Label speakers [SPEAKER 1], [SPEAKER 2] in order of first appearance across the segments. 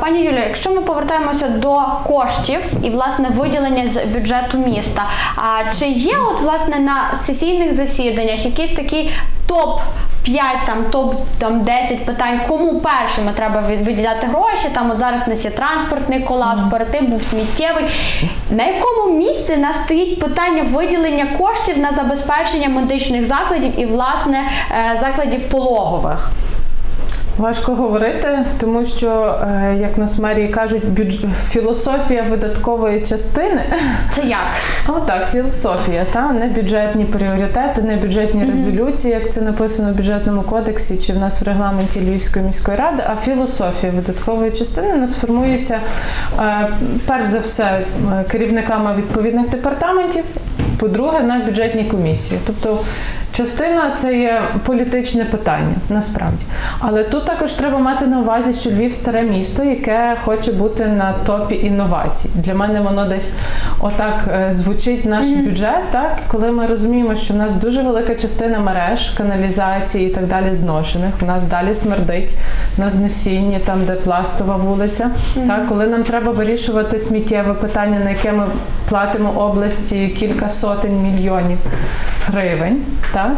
[SPEAKER 1] Пані Юлія, якщо ми повертаємося до коштів і власне виділення з бюджету міста, а чи є от власне на сесійних засіданнях якийсь такий топ 5, там топ там 10 питань, кому першими треба виділяти гроші? Там от зараз у нас є транспортний колапс, перед тим був сміттєвий. На якому місці нас стоїть питання виділення коштів на забезпечення медичних закладів і власне е, закладів пологових?
[SPEAKER 2] Важко говорити, тому що, е, як нас мерії кажуть, бюдж... філософія видаткової частини.
[SPEAKER 1] Це як?
[SPEAKER 2] Отак, філософія, та не бюджетні пріоритети, не бюджетні резолюції, як це написано в бюджетному кодексі чи в нас в регламенті Львівської міської ради, а філософія видаткової частини нас формується е, перш за все е, керівниками відповідних департаментів. По-друге, на бюджетній комісії. Тобто частина це є політичне питання, насправді. Але тут також треба мати на увазі, що Львів старе місто, яке хоче бути на топі інновацій. Для мене воно десь отак е, звучить наш бюджет, так коли ми розуміємо, що в нас дуже велика частина мереж, каналізації і так далі зношених. У нас далі смердить на знесінні, там де пластова вулиця. Так, коли нам треба вирішувати сміттєве питання, на яке ми платимо області кілька сотень мільйонів гривень. Так?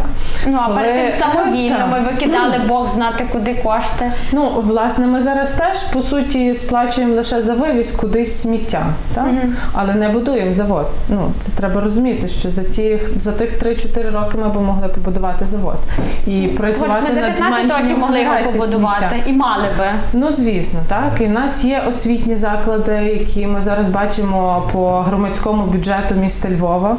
[SPEAKER 1] Ну а
[SPEAKER 2] Коли-
[SPEAKER 1] перед тим самовільно
[SPEAKER 2] Так.
[SPEAKER 1] ми викидали Бог знати куди кошти.
[SPEAKER 2] Ну, власне, ми зараз теж по суті сплачуємо лише за вивіз кудись сміття, так? але не будуємо завод. Ну, це треба розуміти, що за тих за тих 3-4 роки ми б могли побудувати завод і
[SPEAKER 1] Хоч
[SPEAKER 2] працювати
[SPEAKER 1] ми за
[SPEAKER 2] над
[SPEAKER 1] 15 років
[SPEAKER 2] зменшенням
[SPEAKER 1] могли його побудувати
[SPEAKER 2] сміття.
[SPEAKER 1] і мали би.
[SPEAKER 2] Ну, звісно, так. І в нас є освітні заклади, які ми зараз бачимо по громадському бюджету міста Львова.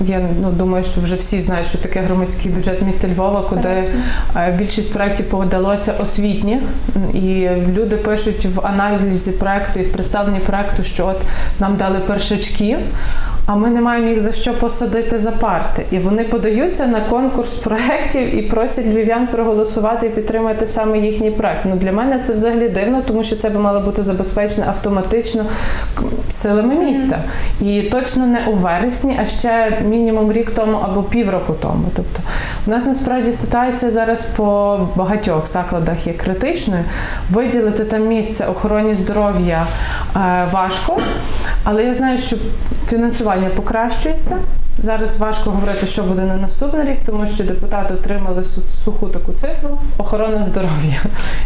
[SPEAKER 2] Я ну, думаю, що вже всі знають, що таке громадський бюджет міста Львова, куди більшість проєктів подалося освітніх. І люди пишуть в аналізі проєкту і в представленні проєкту, що от нам дали першачків. А ми не маємо їх за що посадити за парти. І вони подаються на конкурс проєктів і просять львів'ян проголосувати і підтримати саме їхній проєкт. Ну для мене це взагалі дивно, тому що це би мало бути забезпечено автоматично силами міста. І точно не у вересні, а ще мінімум рік тому або півроку тому. Тобто, у нас насправді ситуація зараз по багатьох закладах є критичною. Виділити там місце охороні здоров'я е, важко, але я знаю, що фінансування покращується. Зараз важко говорити, що буде на наступний рік, тому що депутати отримали суху таку цифру охорона здоров'я.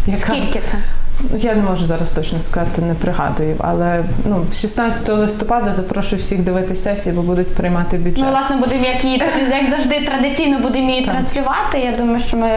[SPEAKER 2] Яка
[SPEAKER 1] Скільки це?
[SPEAKER 2] Ну, я не можу зараз точно сказати, не пригадую, але ну 16 листопада запрошую всіх дивитися сесії, бо будуть приймати бюджет.
[SPEAKER 1] Ну, власне, будемо як і як завжди традиційно будемо її
[SPEAKER 2] Так.
[SPEAKER 1] транслювати. Я думаю, що ми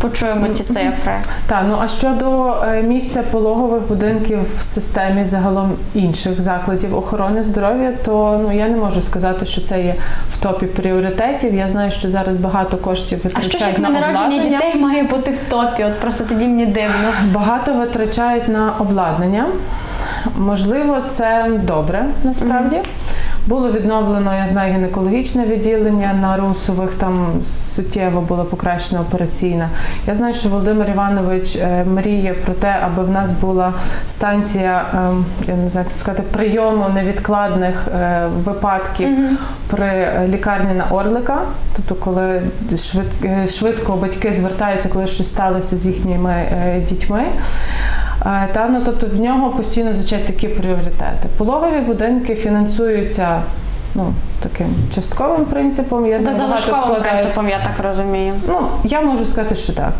[SPEAKER 1] почуємо ці цифри.
[SPEAKER 2] Так, ну а щодо е, місця пологових будинків в системі загалом інших закладів охорони здоров'я, то ну я не можу сказати, що це є в топі пріоритетів. Я знаю, що зараз багато коштів
[SPEAKER 1] А що
[SPEAKER 2] витрачають
[SPEAKER 1] як
[SPEAKER 2] на
[SPEAKER 1] на народження
[SPEAKER 2] обладнання.
[SPEAKER 1] дітей має бути в топі? От просто тоді мені дивно.
[SPEAKER 2] Багато витрачають на обладнання. Можливо, це добре насправді. Було відновлено, я знаю, гінекологічне відділення на Русових, там суттєво була покращена операційна. Я знаю, що Володимир Іванович е, мріє про те, аби в нас була станція, ем, я не знаю, як сказати, прийому невідкладних е, випадків при е, лікарні на Орлика. Тобто, коли е, швидко батьки звертаються, коли щось сталося з їхніми дітьми. Е, Та, ну, тобто в нього постійно звучать такі пріоритети. Пологові будинки фінансуються ну, таким частковим принципом. Я
[SPEAKER 1] За залишковим принципом, я так розумію.
[SPEAKER 2] Ну, я можу сказати, що так.